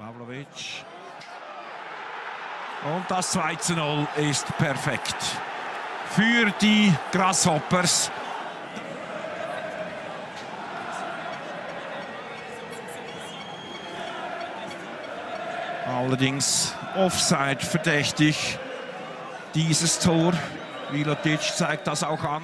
Pavlovic. Und das 2 zu 0 ist perfekt für die Grasshoppers. Allerdings Offside verdächtig. Dieses Tor. Vilotic zeigt das auch an.